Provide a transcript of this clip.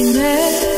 happiness.